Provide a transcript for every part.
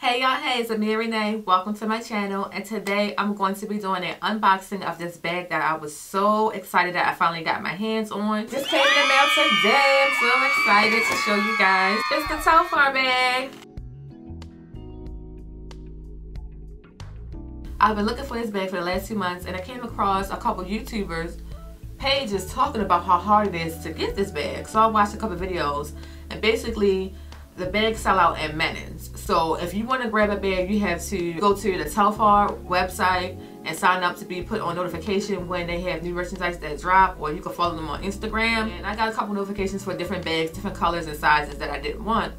Hey y'all, hey, it's Amia Renee. Welcome to my channel and today I'm going to be doing an unboxing of this bag that I was so excited that I finally got my hands on. This came in the mail today. I'm so excited to show you guys. It's the Telfar bag. I've been looking for this bag for the last two months and I came across a couple YouTubers pages talking about how hard it is to get this bag. So I watched a couple videos and basically the bags sell out in minutes. So if you want to grab a bag, you have to go to the Telfar website and sign up to be put on notification when they have new merchandise that drop or you can follow them on Instagram. And I got a couple notifications for different bags, different colors and sizes that I didn't want.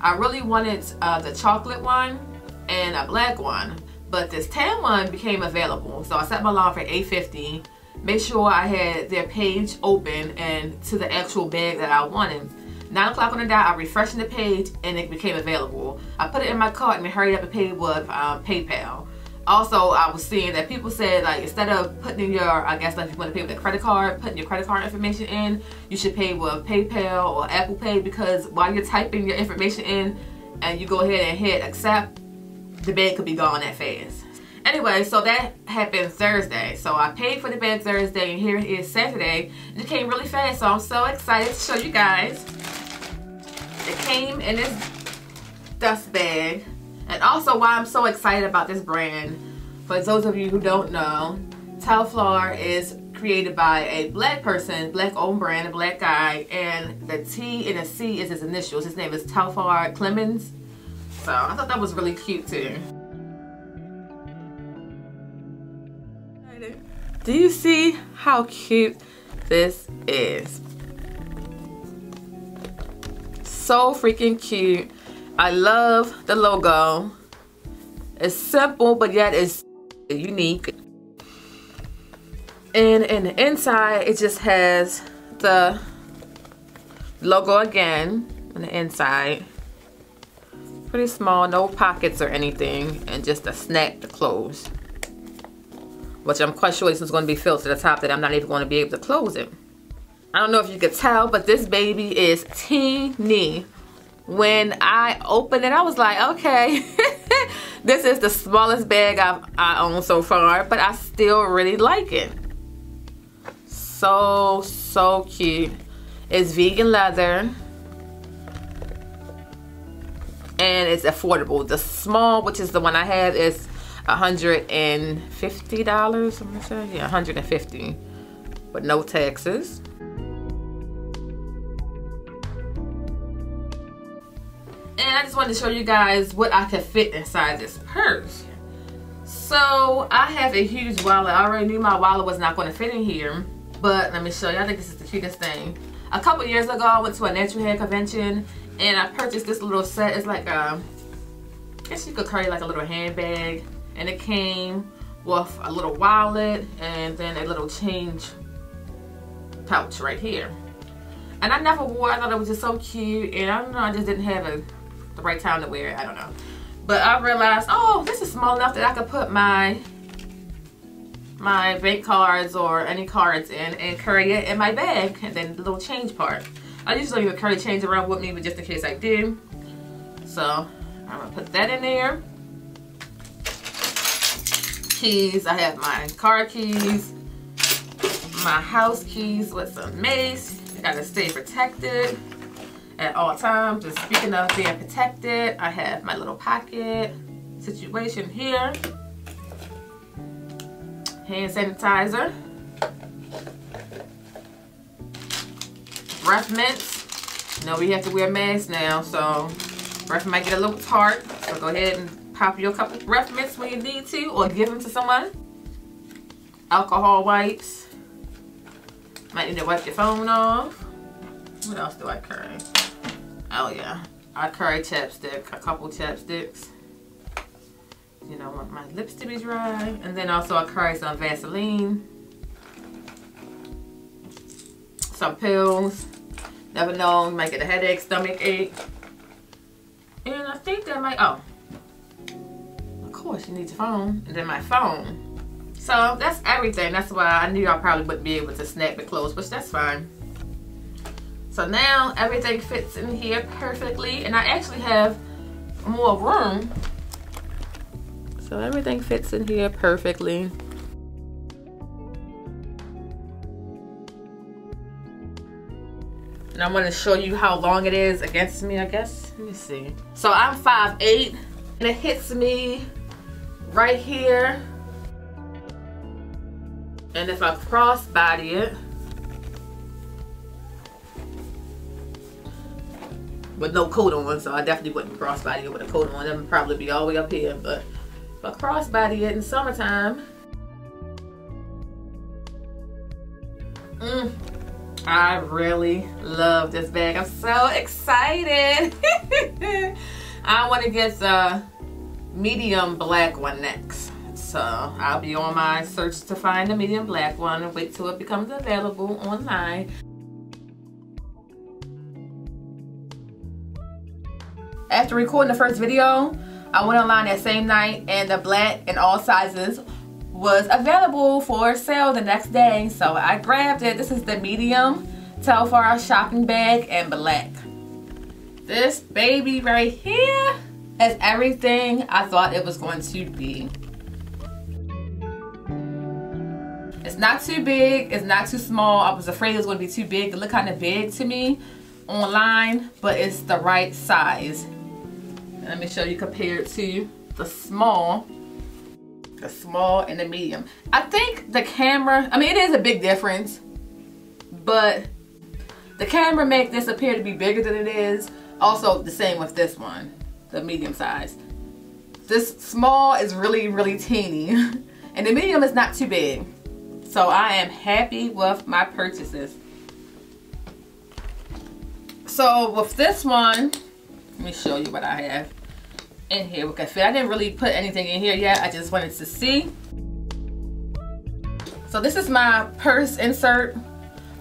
I really wanted uh, the chocolate one and a black one, but this tan one became available. So I set my alarm for 8.50, make sure I had their page open and to the actual bag that I wanted. 9 o'clock on the dot, I refreshed the page and it became available. I put it in my cart and I hurried up and paid with um, PayPal. Also, I was seeing that people said like instead of putting in your, I guess like if you want to pay with a credit card, putting your credit card information in, you should pay with PayPal or Apple Pay because while you're typing your information in and you go ahead and hit accept, the bag could be gone that fast. Anyway, so that happened Thursday. So I paid for the bag Thursday and here it is Saturday. It came really fast, so I'm so excited to show you guys. It came in this dust bag. And also why I'm so excited about this brand, for those of you who don't know, Telfar is created by a black person, black owned brand, a black guy, and the T and the C is his initials. His name is Telfar Clemens. So I thought that was really cute too. Do you see how cute this is? So freaking cute. I love the logo. It's simple, but yet it's unique. And in the inside, it just has the logo again on the inside. Pretty small, no pockets or anything, and just a snap to close which I'm quite sure this is going to be filled to the top that I'm not even going to be able to close it. I don't know if you could tell, but this baby is teeny. When I opened it, I was like, okay, this is the smallest bag I've I own so far, but I still really like it. So, so cute. It's vegan leather. And it's affordable. The small, which is the one I have, is $150, I'm gonna say, yeah, 150 but no taxes. And I just wanted to show you guys what I could fit inside this purse. So I have a huge wallet. I already knew my wallet was not going to fit in here. But let me show you. I think this is the cutest thing. A couple years ago, I went to a natural hair convention and I purchased this little set. It's like a, I guess you could carry like a little handbag and it came with a little wallet and then a little change pouch right here. And I never wore. I thought it was just so cute. And I don't know, I just didn't have a, the right time to wear it. I don't know. But I realized, oh, this is small enough that I could put my my bank cards or any cards in and carry it in my bag. And then the little change part. I usually don't even carry change around with me, but just in case I do. So I'm to put that in there keys. I have my car keys, my house keys with some mace. You gotta stay protected at all times. Just speaking of being protected, I have my little pocket situation here. Hand sanitizer. Breath mints. Know we have to wear masks now, so breath might get a little tart. So go ahead and pop your couple breath mints when you need to or give them to someone. Alcohol wipes. Might need to wipe your phone off. What else do I carry? Oh yeah, I carry chapstick, a couple chapsticks. You know, want my lips to be dry. And then also I carry some Vaseline. Some pills. Never know, might get a headache, stomach ache. And I think that might, oh, Of course you need your phone and then my phone so that's everything that's why I knew I probably wouldn't be able to snap it closed but that's fine so now everything fits in here perfectly and I actually have more room So everything fits in here perfectly. And I want to show you how long it is against me, I guess. Let me see. So I'm 5'8", and it hits me right here. And if I crossbody it, with no coat on, so I definitely wouldn't crossbody it with a coat on. That would probably be all the way up here, but if I crossbody it in summertime, mm, I really love this bag. I'm so excited. I want to get the medium black one next. So I'll be on my search to find the medium black one and wait till it becomes available online. After recording the first video, I went online that same night and the black in all sizes was available for sale the next day. So I grabbed it. This is the medium Telfar shopping bag and black. This baby right here has everything I thought it was going to be. It's not too big, it's not too small. I was afraid it was going to be too big. It looked kind of big to me online, but it's the right size. Let me show you compared to the small, the small and the medium. I think the camera, I mean, it is a big difference, but the camera make this appear to be bigger than it is. Also, the same with this one, the medium size. This small is really, really teeny, and the medium is not too big. So I am happy with my purchases. So with this one, let me show you what I have in here fit. I didn't really put anything in here yet. I just wanted to see. So this is my purse insert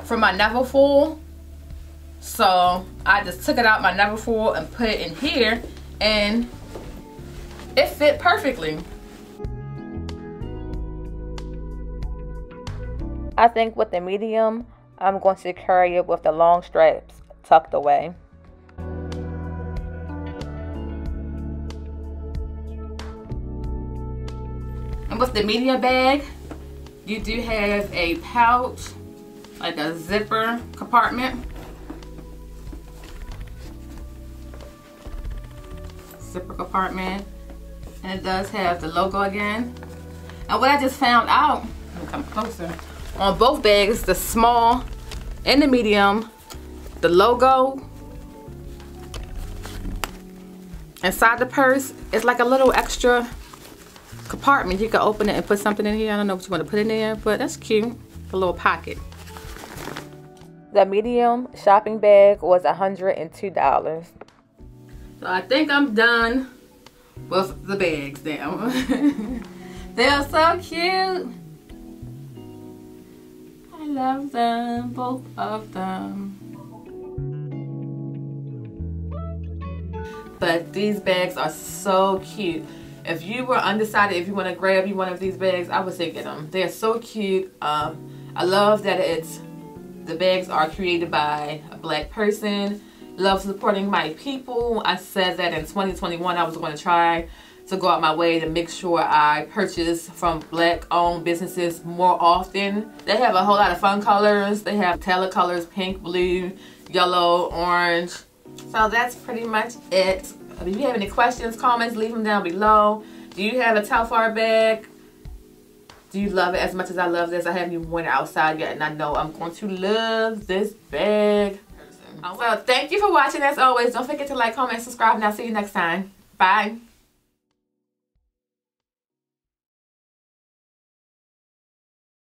from my Neverfull. So I just took it out my Neverfull and put it in here and it fit perfectly. I think with the medium, I'm going to carry it with the long straps tucked away. And with the media bag, you do have a pouch, like a zipper compartment. Zipper compartment. And it does have the logo again. And what I just found out, come closer, on both bags, the small and the medium, the logo inside the purse is like a little extra compartment. You can open it and put something in here. I don't know what you want to put in there, but that's cute. A little pocket. The medium shopping bag was $102. So I think I'm done with the bags now. They're so cute. I love them, both of them. But these bags are so cute. If you were undecided if you want to grab you one of these bags, I would say get them. They're so cute. Um, I love that it's the bags are created by a black person. Love supporting my people. I said that in 2021 I was going to try to go out my way to make sure I purchase from black owned businesses more often. They have a whole lot of fun colors. They have tailored colors, pink, blue, yellow, orange. So that's pretty much it. If you have any questions, comments, leave them down below. Do you have a Telfar bag? Do you love it as much as I love this? I haven't even worn it outside yet, and I know I'm going to love this bag. Well, thank you for watching as always. Don't forget to like, comment, subscribe, and I'll see you next time. Bye.